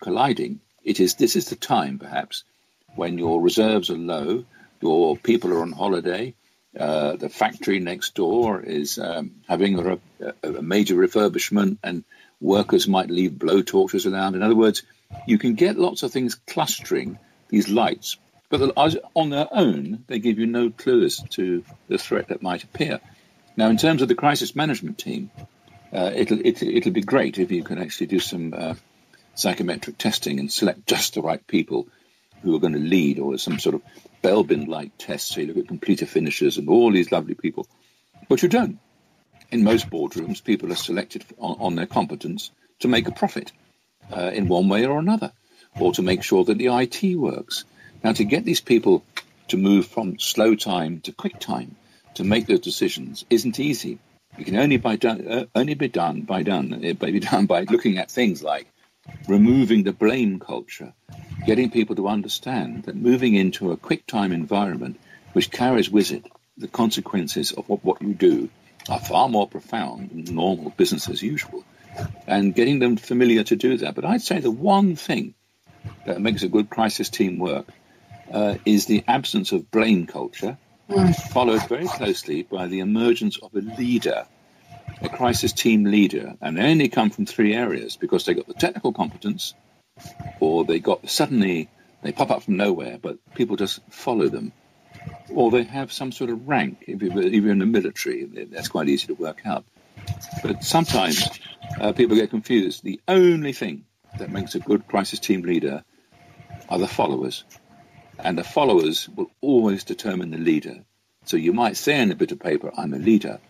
colliding, it is this is the time perhaps when your reserves are low, your people are on holiday, uh, the factory next door is um, having a, a, major refurbishment, and workers might leave blowtorches around. In other words, you can get lots of things clustering these lights, but on their own, they give you no clues to the threat that might appear. Now, in terms of the crisis management team, uh, it'll, it, will it will be great if you can actually do some uh, psychometric testing and select just the right people who are going to lead, or some sort of Belbin-like test. So you look at completer finishers and all these lovely people, but you don't. In most boardrooms, people are selected on, on their competence to make a profit uh, in one way or another, or to make sure that the IT works. Now, to get these people to move from slow time to quick time to make those decisions isn't easy. It can only, by done, uh, only be done by done uh, be done by looking at things like removing the blame culture, getting people to understand that moving into a quick time environment which carries with it the consequences of what, what you do are far more profound than normal business as usual, and getting them familiar to do that. But I'd say the one thing that makes a good crisis team work uh, is the absence of blame culture, mm. followed very closely by the emergence of a leader a crisis team leader, and they only come from three areas because they got the technical competence, or they got suddenly they pop up from nowhere, but people just follow them, or they have some sort of rank. If you're in the military, that's quite easy to work out. But sometimes uh, people get confused. The only thing that makes a good crisis team leader are the followers, and the followers will always determine the leader. So you might say in a bit of paper, "I'm a leader,"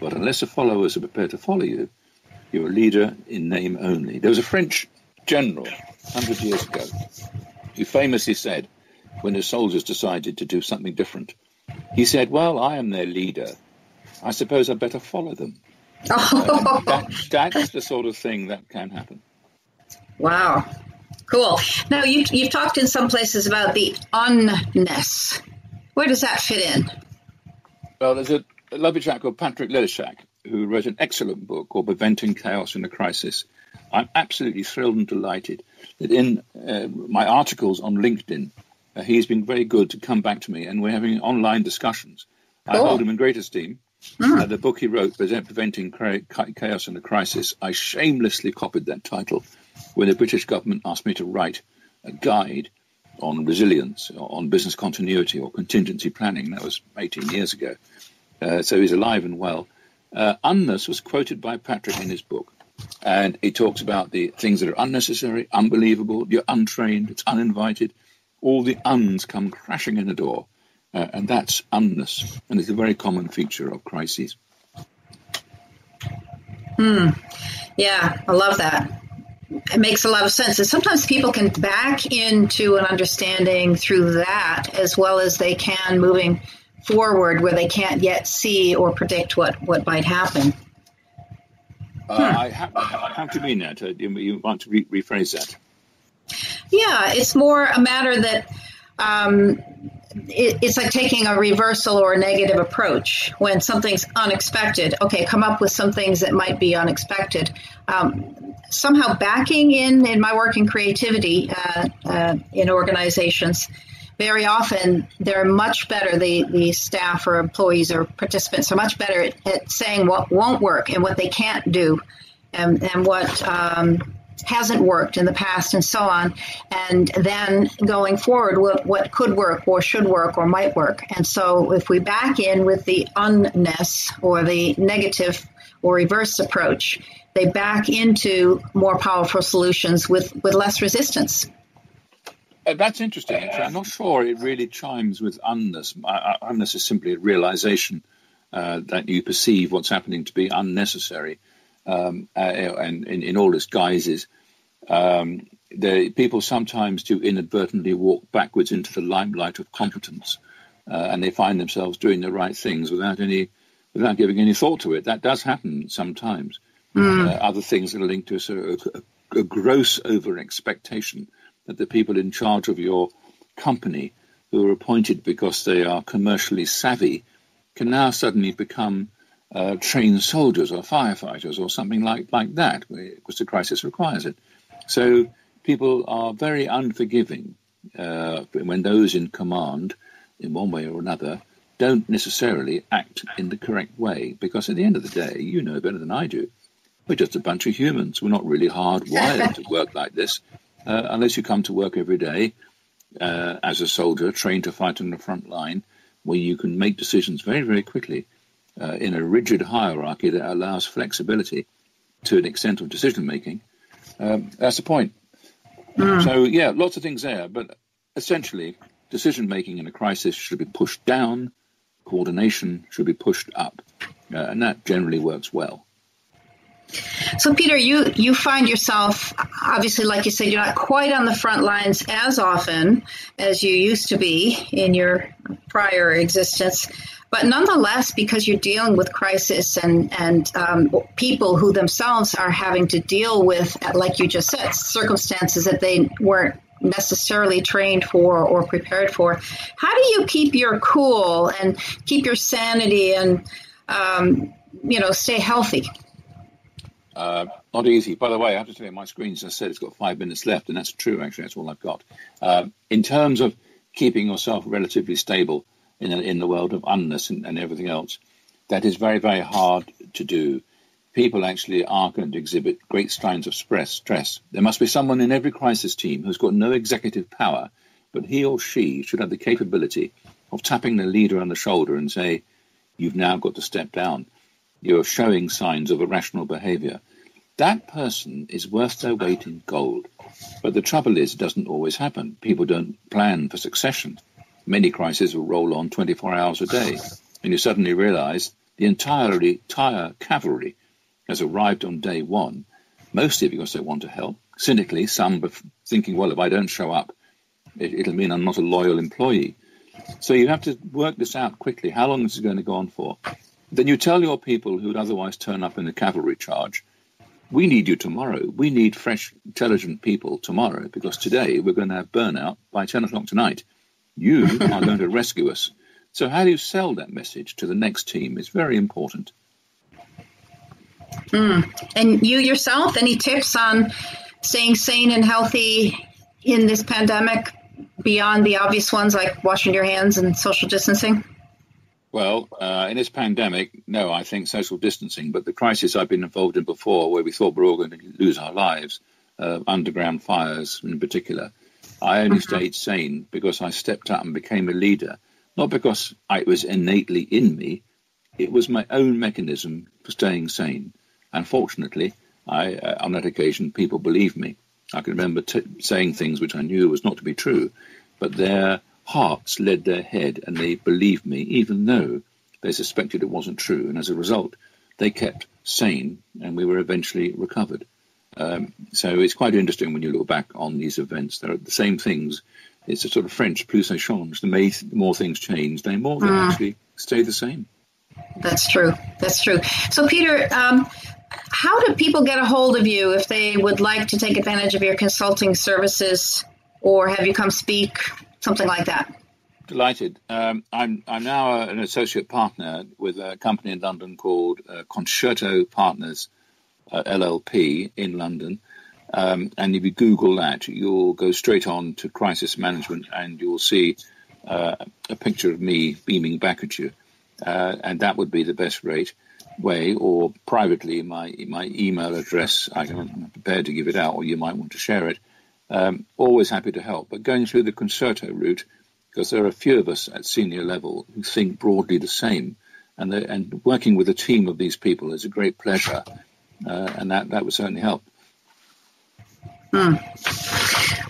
But unless the followers are prepared to follow you, you're a leader in name only. There was a French general 100 years ago who famously said, when his soldiers decided to do something different, he said, Well, I am their leader. I suppose I'd better follow them. uh, that, that's the sort of thing that can happen. Wow. Cool. Now, you, you've talked in some places about the unness. Where does that fit in? Well, there's a a lovely chap called Patrick Lagadec, who wrote an excellent book called Preventing Chaos in a Crisis. I'm absolutely thrilled and delighted that in uh, my articles on LinkedIn, uh, he's been very good to come back to me, and we're having online discussions. Cool. I hold him in great esteem. Mm. Uh, the book he wrote, Preventing Chaos in a Crisis, I shamelessly copied that title when the British government asked me to write a guide on resilience, on business continuity, or contingency planning. That was 18 years ago. Uh, so he's alive and well. Uh, unness was quoted by Patrick in his book. And he talks about the things that are unnecessary, unbelievable, you're untrained, it's uninvited. All the uns come crashing in the door. Uh, and that's unness. And it's a very common feature of crises. Hmm. Yeah, I love that. It makes a lot of sense. And sometimes people can back into an understanding through that as well as they can moving forward where they can't yet see or predict what, what might happen. Uh, hmm. I have, how do you mean that? Uh, you want to re- rephrase that? Yeah, it's more a matter that um, it, it's like taking a reversal or a negative approach when something's unexpected. Okay, come up with some things that might be unexpected. Um, somehow backing in in my work in creativity uh, uh, in organizations very often they're much better, the, the staff or employees or participants are much better at, at saying what won't work and what they can't do and, and what um, hasn't worked in the past and so on. And then going forward, what, what could work or should work or might work. And so if we back in with the unness or the negative or reverse approach, they back into more powerful solutions with, with less resistance. Uh, that's interesting. Actually. I'm not sure it really chimes with unness. Uh, unness is simply a realization uh, that you perceive what's happening to be unnecessary, um, uh, and in, in, all its guises. Um, the, people sometimes do inadvertently walk backwards into the limelight of competence, uh, and they find themselves doing the right things without any, without giving any thought to it. That does happen sometimes. Mm. other things that are linked to a, sort of a, a gross over expectation that the people in charge of your company who are appointed because they are commercially savvy can now suddenly become uh, trained soldiers or firefighters or something like, like that because the crisis requires it. So people are very unforgiving uh, when those in command, in one way or another, don't necessarily act in the correct way. Because at the end of the day, you know better than I do. We're just a bunch of humans. We're not really hardwired to work like this, uh, unless you come to work every day uh, as a soldier trained to fight on the front line, where you can make decisions very, very quickly uh, in a rigid hierarchy that allows flexibility to an extent of decision making. Um, that's the point. Mm. So, yeah, lots of things there, but essentially, decision making in a crisis should be pushed down, coordination should be pushed up, uh, and that generally works well. So, Peter, you you find yourself obviously, like you said, you're not quite on the front lines as often as you used to be in your prior existence, but nonetheless, because you're dealing with crisis and and um, people who themselves are having to deal with, like you just said, circumstances that they weren't necessarily trained for or prepared for. How do you keep your cool and keep your sanity and um, you know stay healthy? Uh, not easy. By the way, I have to tell you, my screen just said it's got five minutes left, and that's true. Actually, that's all I've got. Uh, in terms of keeping yourself relatively stable in in the world of unness and, and everything else, that is very very hard to do. People actually are going to exhibit great signs of stress. Stress. There must be someone in every crisis team who's got no executive power, but he or she should have the capability of tapping the leader on the shoulder and say, "You've now got to step down." You're showing signs of irrational behavior. That person is worth their weight in gold. But the trouble is, it doesn't always happen. People don't plan for succession. Many crises will roll on 24 hours a day, and you suddenly realize the entire, entire cavalry has arrived on day one, mostly because they want to help. Cynically, some are thinking, well, if I don't show up, it, will mean I'm not a loyal employee. So you have to work this out quickly. How long is it going to go on for? Then you tell your people who would otherwise turn up in a cavalry charge, we need you tomorrow. We need fresh, intelligent people tomorrow because today we're going to have burnout by 10 o'clock tonight. You are going to rescue us. So, how do you sell that message to the next team is very important. Mm. And you yourself, any tips on staying sane and healthy in this pandemic beyond the obvious ones like washing your hands and social distancing? Well, uh, in this pandemic, no, I think social distancing, but the crisis I've been involved in before, where we thought we were all going to lose our lives, uh, underground fires in particular, I only mm-hmm. stayed sane because I stepped up and became a leader, not because it was innately in me, it was my own mechanism for staying sane. And fortunately, I, uh, on that occasion, people believed me. I can remember t- saying things which I knew was not to be true, but there hearts led their head and they believed me, even though they suspected it wasn't true. And as a result, they kept sane and we were eventually recovered. Um, so it's quite interesting when you look back on these events. They're the same things. It's a sort of French plus ça change. The more things change, the more they mm. actually stay the same. That's true. That's true. So, Peter, um, how do people get a hold of you if they would like to take advantage of your consulting services or have you come speak something like that. Delighted. Um, I'm I'm now an associate partner with a company in London called uh, Concerto Partners uh, LLP in London. Um, and if you Google that, you'll go straight on to crisis management, and you'll see uh, a picture of me beaming back at you, uh, and that would be the best rate way. Or privately, my my email address. I'm prepared to give it out, or you might want to share it. Um, always happy to help, but going through the concerto route, because there are a few of us at senior level who think broadly the same, and, and working with a team of these people is a great pleasure, uh, and that, that would certainly help. Hmm.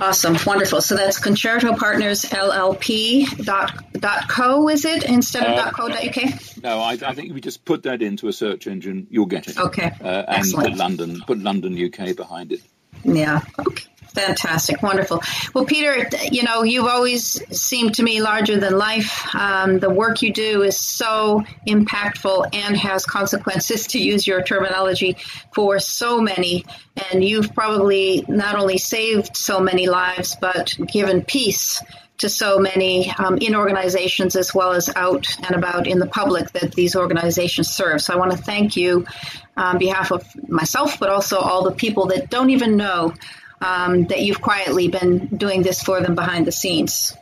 Awesome, wonderful. So that's Concerto Partners LLP dot, dot co, is it instead of uh, dot co dot uk? No, I, I, think if you just put that into a search engine, you'll get it. Okay, uh, and Excellent. put London, put London UK behind it. Yeah. Okay. Fantastic, wonderful. Well, Peter, you know, you've always seemed to me larger than life. Um, the work you do is so impactful and has consequences, to use your terminology, for so many. And you've probably not only saved so many lives, but given peace to so many um, in organizations as well as out and about in the public that these organizations serve. So I want to thank you on behalf of myself, but also all the people that don't even know um, that you've quietly been doing this for them behind the scenes.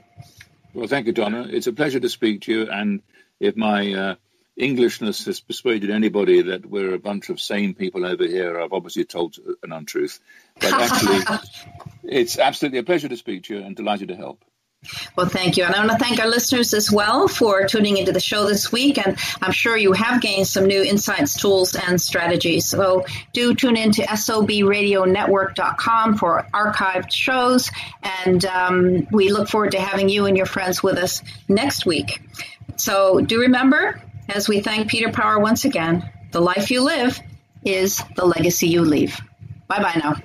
Well, thank you, Donna. It's a pleasure to speak to you. And if my uh, Englishness has persuaded anybody that we're a bunch of sane people over here, I've obviously told an untruth. But actually, it's absolutely a pleasure to speak to you and delighted to help. Well, thank you. And I want to thank our listeners as well for tuning into the show this week. And I'm sure you have gained some new insights, tools, and strategies. So do tune in to SOBRadioNetwork.com for archived shows. And um, we look forward to having you and your friends with us next week. So do remember, as we thank Peter Power once again, the life you live is the legacy you leave. Bye bye now.